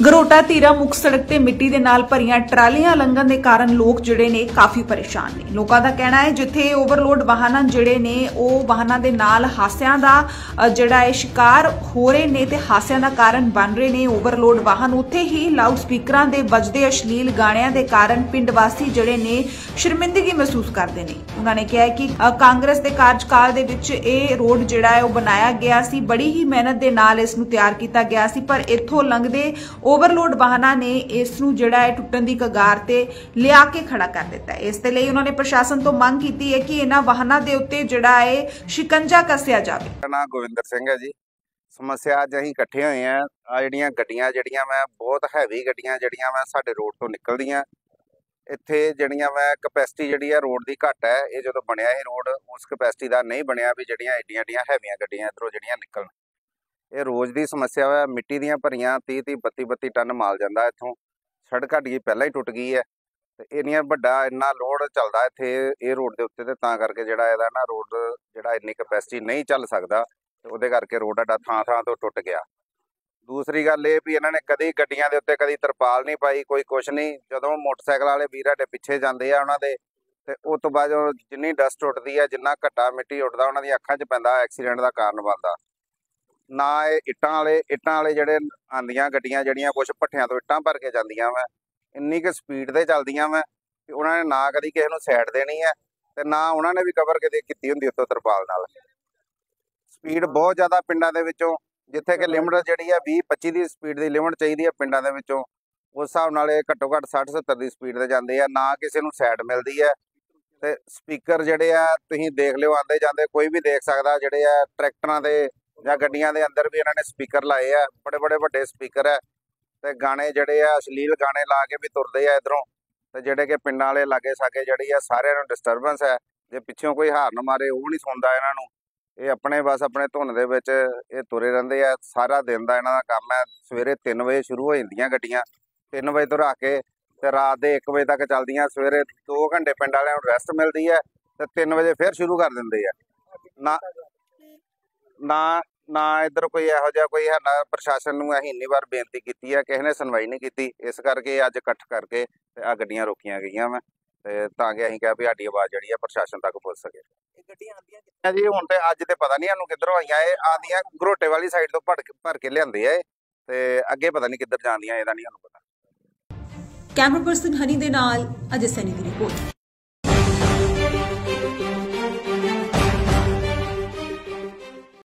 ਗਰੋਟਾ ਧੀਰਾ ਮੁੱਖ ਸੜਕ ਤੇ ਮਿੱਟੀ ਦੇ ਨਾਲ ਭਰੀਆਂ ਟਰਾਲੀਆਂ ਲੰਘਣ ਦੇ ਕਾਰਨ ਲੋਕ ਜਿਹੜੇ ਨੇ ਕਾਫੀ ਪਰੇਸ਼ਾਨ ਨੇ। ਲੋਕਾਂ ਦਾ ਕਹਿਣਾ ਹੈ ਜਿੱਥੇ ਓਵਰਲੋਡ ਵਾਹਨਾਂ ਜਿਹੜੇ ਨੇ, ਉਹ ਵਾਹਨਾਂ ਦੇ ਨਾਲ ਹਾਸਿਆਂ ਦਾ ਜਿਹੜਾ ਹੈ ਸ਼ਿਕਾਰ ਹੋ ਰਹੇ ਨੇ ਤੇ ਹਾਸਿਆਂ ਦਾ ਕਾਰਨ ਬਣ ਰਹੇ ਨੇ ਓਵਰਲੋਡ ਵਾਹਨ। ਉੱਥੇ ਹੀ ਲਾਊਡ ਸਪੀਕਰਾਂ ਦੇ ਵੱਜਦੇ ਅਸ਼ਲੀਲ ਗਾਣਿਆਂ ਦੇ ਕਾਰਨ ਪਿੰਡ ਵਾਸੀ ਜਿਹੜੇ ਨੇ ਸ਼ਰਮਿੰਦਗੀ ਮਹਿਸੂਸ ਕਰਦੇ ਨੇ। ਉਹਨਾਂ ਨੇ ਕਿਹਾ ਕਿ ਕਾਂਗਰਸ ਦੇ ਕਾਰਜਕਾਲ ਦੇ ਵਿੱਚ ਇਹ ਰੋਡ ਜਿਹੜਾ ਹੈ ਉਹ ਬਣਾਇਆ ਗਿਆ ਸੀ। ਬੜੀ ਹੀ ਮਿਹਨਤ ਦੇ ਨਾਲ ਇਸ ਨੂੰ ਤਿਆਰ ਕੀਤਾ ਗਿਆ ਸੀ, ਪਰ ਇੱਥੋਂ ਲੰਘਦੇ ਓਵਰਲੋਡ ਵਾਹਨਾਂ ਨੇ ਇਸ ਨੂੰ ਜਿਹੜਾ ਹੈ ਟੁੱਟਣ ਦੀ ਕਗਾਰ ਤੇ ਲਿਆ ਕੇ ਖੜਾ ਕਰ ਦਿੱਤਾ ਹੈ। ਇਸ ਦੇ ਲਈ ਉਹਨਾਂ ਨੇ ਪ੍ਰਸ਼ਾਸਨ ਤੋਂ ਮੰਗ ਕੀਤੀ ਹੈ ਕਿ ਇਹਨਾਂ ਵਾਹਨਾਂ ਦੇ ਉੱਤੇ ਜਿਹੜਾ ਹੈ ਸ਼ਿਕੰਜਾ ਕੱਸਿਆ ਜਾਵੇ। ਮੇਰਾ ਨਾਮ ਗੋਵਿੰਦਰ ਸਿੰਘ ਹੈ ਜੀ। ਸਮੱਸਿਆ ਅੱਜ ਅਸੀਂ ਇਕੱਠੇ ਹੋਏ ਆ ਆ ਜਿਹੜੀਆਂ ਗੱਡੀਆਂ, ਜਿਹੜੀਆਂ ਮੈਂ ਬਹੁਤ ਹੈਵੀ ਗੱਡੀਆਂ, ਜਿਹੜੀਆਂ ਮੈਂ ਸਾਡੇ ਰੋਡ ਤੋਂ ਨਿਕਲਦੀਆਂ, ਇੱਥੇ ਜਿਹੜੀਆਂ ਮੈਂ ਕਪੈਸਿਟੀ ਜਿਹੜੀ ਆ ਰੋਡ ਦੀ ਘੱਟ ਹੈ, ਇਹ ਜਦੋਂ ਬਣਿਆ ਇਹ ਰੋਡ ਉਸ ਕਪੈਸਿਟੀ ਦਾ ਨਹੀਂ ਬਣਿਆ ਵੀ ਜਿਹੜੀਆਂ ਐਡੀਆਂ ਏਡੀਆਂ ਹੈਵੀਆਂ ਗੱਡੀਆਂ ਇੱਧਰੋਂ ਜਿਹੜੀਆਂ ਨਿਕਲਣ। ਇਹ ਰੋਜ਼ ਦੀ ਸਮੱਸਿਆ ਹੈ ਮਿੱਟੀ ਦੀਆਂ ਭਰੀਆਂ 30 30 32 32 ਟਨ ਮਾਲ ਜਾਂਦਾ ਇੱਥੋਂ। ਸੜਕ ਘੱਟ ਗਈ ਪਹਿਲਾਂ ਹੀ ਟੁੱਟ ਗਈ ਹੈ ਤੇ ਇੰਨੀਆਂ ਵੱਡਾ ਇੰਨਾ ਲੋਡ ਚੱਲਦਾ ਇੱਥੇ ਇਹ ਰੋਡ ਦੇ ਉੱਤੇ ਤੇ ਤਾਂ ਕਰਕੇ ਜਿਹੜਾ ਇਹਦਾ ਨਾ ਰੋਡ ਜਿਹੜਾ ਇੰਨੀ ਕਪੈਸਿਟੀ ਨਹੀਂ ਚੱਲ ਸਕਦਾ ਤੇ ਉਹਦੇ ਕਰਕੇ ਰੋਡ ਸਾਡਾ ਥਾਂ ਥਾਂ ਤੋਂ ਟੁੱਟ ਗਿਆ। ਦੂਸਰੀ ਗੱਲ ਇਹ ਵੀ ਇਹਨਾਂ ਨੇ ਕਦੀ ਗੱਡੀਆਂ ਦੇ ਉੱਤੇ ਕਦੀ ਤਰਪਾਲ ਨਹੀਂ ਪਾਈ, ਕੋਈ ਕੁਛ ਨਹੀਂ। ਜਦੋਂ ਮੋਟਰਸਾਈਕਲ ਵਾਲੇ ਵੀਰ ਸਾਡੇ ਪਿੱਛੇ ਜਾਂਦੇ ਆ ਉਹਨਾਂ ਦੇ ਤੇ ਉਸ ਤੋਂ ਬਾਅਦ ਜਿੰਨੀ ਡਸਟ ਉੱਡਦੀ ਆ, ਜਿੰਨਾ ਘੱਟਾ ਮਿੱਟੀ ਉੱਡਦਾ ਉਹਨਾਂ ਦੀਆਂ ਅੱਖਾਂ 'ਚ ਪੈਂਦਾ ਐਕਸੀਡੈਂਟ ਦਾ ਕਾਰਨ ਬਣਦਾ। ਨਾ ਇਹ ਇੱਟਾਂ ਵਾਲੇ ਇੱਟਾਂ ਵਾਲੇ ਜਿਹੜੇ ਆਂਦੀਆਂ ਗੱਡੀਆਂ ਜਿਹੜੀਆਂ, ਕੁਛ ਭੱਠਿਆਂ ਤੋਂ ਇੱਟਾਂ ਭਰ ਕੇ ਜਾਂਦੀਆਂ ਵਾ। ਇੰਨੀ ਕੁ ਸਪੀਡ ਤੇ ਚੱਲਦੀਆਂ ਵਾ ਕਿ ਉਹਨਾਂ ਨੇ ਨਾ ਕਦੀ ਕਿਸੇ ਨੂੰ ਸਾਈਡ ਦੇਣੀ ਹੈ ਤੇ ਨਾ ਉਹਨਾਂ ਨੇ ਵੀ ਕਵਰ ਕਦੇ ਕੀਤੀ ਹੁੰਦੀ ਉੱਤੋਂ ਤਰਪਾਲ ਨਾਲ। ਸਪੀਡ ਬਹੁਤ ਜ਼ਿਆਦਾ ਪਿੰਡਾਂ ਦੇ ਵਿੱਚੋਂ, ਜਿੱਥੇ ਕਿ ਲਿਮਟ ਜਿਹੜੀ ਆ 20 25 ਦੀ ਸਪੀਡ ਦੀ ਲਿਮਟ ਚਾਹੀਦੀ ਹੈ ਪਿੰਡਾਂ ਦੇ ਵਿੱਚੋਂ, ਉਸ ਹਿਸਾਬ ਨਾਲ ਇਹ ਘੱਟੋ ਘੱਟ 60 70 ਦੀ ਸਪੀਡ ਤੇ ਜਾਂਦੇ ਆ, ਨਾ ਕਿਸੇ ਨੂੰ ਸਾਈਡ ਮਿਲਦੀ ਹੈ ਤੇ ਸਪੀਕਰ ਜਿਹੜੇ ਆ, ਤੁਸੀਂ ਦੇਖ ਲਿਓ ਆਂਦੇ ਜਾਂਦੇ ਕੋਈ ਵੀ ਦੇਖ ਸਕਦਾ, ਜਿਹੜੇ ਆ ਟਰੈਕਟਰਾਂ ਦੇ ਜਾਂ ਗੱਡੀਆਂ ਦੇ ਅੰਦਰ ਵੀ ਇਹਨਾਂ ਨੇ ਸਪੀਕਰ ਲਾਏ ਆ, ਬੜੇ ਬੜੇ ਵੱਡੇ ਸਪੀਕਰ ਆ। ਤੇ ਗਾਣੇ ਜਿਹੜੇ ਆ, ਅਸ਼ਲੀਲ ਗਾਣੇ ਲਾ ਕੇ ਵੀ ਤੁਰਦੇ ਆ ਇਧਰੋਂ। ਤੇ ਜਿਹੜੇ ਕਿ ਪਿੰਡਾਂ ਵਾਲੇ ਲਾਗੇ ਸਾਗੇ ਜਿਹੜੀ ਆ, ਸਾਰਿਆਂ ਨੂੰ ਡਿਸਟਰਬੈਂਸ ਹੈ ਜੇ ਪਿੱਛੋਂ ਕੋਈ ਹਾਰਨ ਮਾਰੇ, ਉਹ ਨਹੀਂ ਸੁਣਦਾ ਇਹਨਾਂ ਨੂੰ। ਇਹ ਆਪਣੇ ਬਸ ਆਪਣੇ ਧੁਨ ਦੇ ਵਿੱਚ ਇਹ ਤੁਰੇ ਰਹਿੰਦੇ ਆ। ਸਾਰਾ ਦਿਨ ਦਾ ਇਹਨਾਂ ਦਾ ਕੰਮ ਹੈ ਸਵੇਰੇ 3 ਵਜੇ ਸ਼ੁਰੂ ਹੋ ਜਾਂਦੀਆਂ ਗੱਡੀਆਂ। 3 ਵਜੇ ਤੋਂ ਰੱਖ ਕੇ ਤੇ ਰਾਤ ਦੇ 1 ਵਜੇ ਤੱਕ ਚੱਲਦੀਆਂ। ਸਵੇਰੇ 2 ਘੰਟੇ ਪਿੰਡ ਵਾਲਿਆਂ ਨੂੰ ਰੈਸਟ ਮਿਲਦੀ ਹੈ ਤੇ 3 ਵਜੇ ਫਿਰ ਸ਼ੁਰੂ ਕਰ ਦਿੰਦੇ ਆ। ਨਾ ਨਾ ਨਾ ਇੱਧਰ ਕੋਈ ਇਹੋ ਜਿਹਾ ਕੋਈ ਹੈ ਨਾ ਪ੍ਰਸ਼ਾਸਨ ਨੂੰ ਅਸੀਂ ਇੰਨੀ ਵਾਰ ਬੇਨਤੀ ਕੀਤੀ ਹੈ ਕਿਸੇ ਨੇ ਸੁਣਵਾਈ ਨਹੀਂ ਕੀਤੀ। ਇਸ ਕਰਕੇ ਅੱਜ ਇਕੱਠ ਕਰਕੇ ਤੇ ਆ ਗੱਡੀਆਂ ਰੋਕੀਆਂ ਗਈਆਂ ਵਾ ਤੇ ਤਾਂ ਕਿ ਅਸੀਂ ਕਿਹਾ ਵੀ ਸਾਡੀ ਆਵਾਜ਼ ਜਿਹੜੀ ਆ ਪ੍ਰਸ਼ਾਸਨ ਤੱਕ ਪਹੁੰਚ ਸਕੇ। ਇਹ ਗੱਡੀਆਂ ਆਉਂਦੀਆਂ ਆ ਜੀ ਹੁਣ ਤੇ ਅੱਜ ਤੇ ਪਤਾ ਨਹੀਂ ਸਾਨੂੰ ਕਿੱਧਰੋਂ ਆਈਆਂ ਇਹ ਆਂਦੀਆਂ ਘਰੋਟੇ ਵਾਲੀ ਸਾਈਡ ਤੋਂ ਕੇ ਭਰ ਕੇ ਲਿਆਂਦੇ ਆ ਇਹ ਤੇ ਅੱਗੇ ਪਤਾ ਨਹੀਂ ਕਿੱਧਰ ਜਾਂਦੀਆਂ ਇਹਦਾ ਨਹੀਂ ਸਾਨੂੰ ਪਤਾ। ਕੈਮਰਾ ਪਰਸਨ ਹਨੀ ਦੇ ਨਾਲ ਅਜੇ ਸੈਨੀ ਦੀ ਰਿਪੋਰਟ।